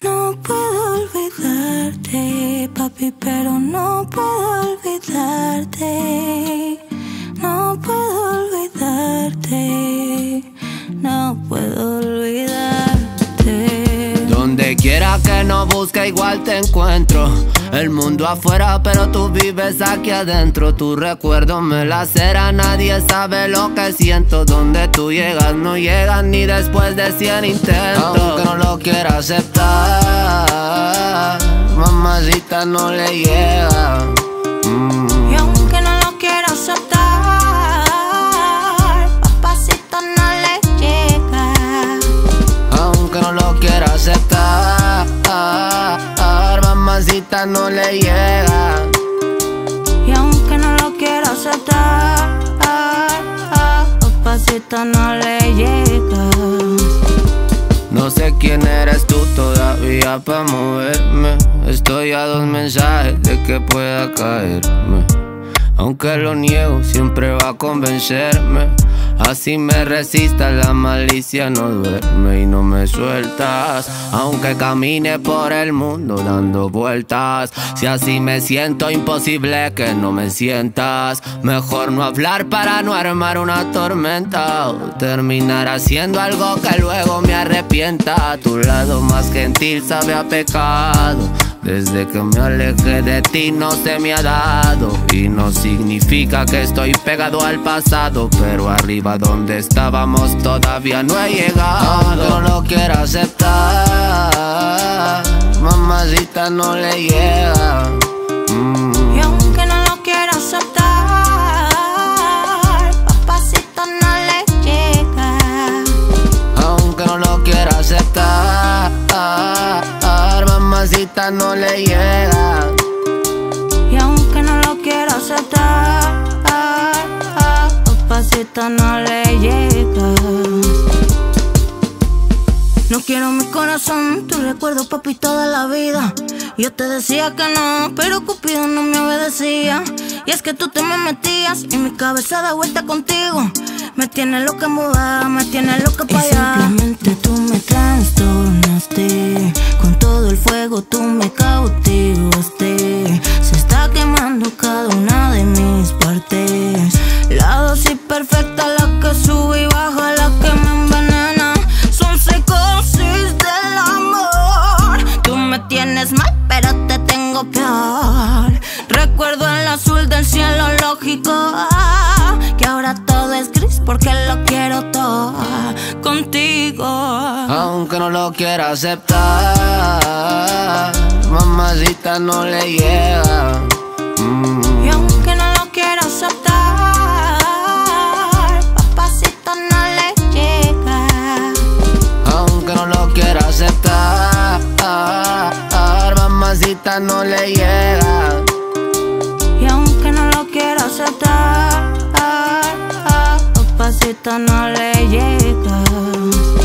No puedo olvidarte, papi, pero no puedo olvidarte. No puedo olvidarte. No puedo olvidarte. Donde quiera que no busque, igual te encuentro. El mundo afuera, pero tú vives aquí adentro. Tu recuerdo me lacera, nadie sabe lo que siento. Donde tú llegas, no llegas ni después de cien intentos. Aunque no lo quiera aceptar, mamacita no le llega. No le llega. Y aunque no lo quiera aceptar, papacito no le llega. No sé quién eres tú todavía para moverme. Estoy a dos mensajes de que pueda caerme. Aunque lo niego, siempre va a convencerme. Así me resista, la malicia no duerme y no me sueltas. Aunque camine por el mundo dando vueltas. Si así me siento, imposible que no me sientas. Mejor no hablar para no armar una tormenta. O terminar haciendo algo que luego me arrepienta. Tu lado más gentil sabe a pecado. Desde que me alejé de ti no se me ha dado. Y no significa que estoy pegado al pasado Pero arriba donde estábamos todavía no he llegado. Aunque no quiero aceptar Mamacita no le llega. Mm. Mamacita no le llega. Y aunque no lo quiero aceptar, papacita no le llega. No quiero mi corazón, tu recuerdo, papi, toda la vida. Yo te decía que no, pero Cupido no me obedecía. Y es que tú te me metías y mi cabeza da vuelta contigo. Me tiene loca mudada, me tiene loca para allá. Simplemente tú me trastornaste. Contigo. Aunque no lo quiera aceptar, mamacita no le llega. Mm. Y aunque no lo quiera aceptar, papacito no le llega. Aunque no lo quiera aceptar, mamacita no le llega. Y aunque no lo quiera aceptar, papacito no le llega.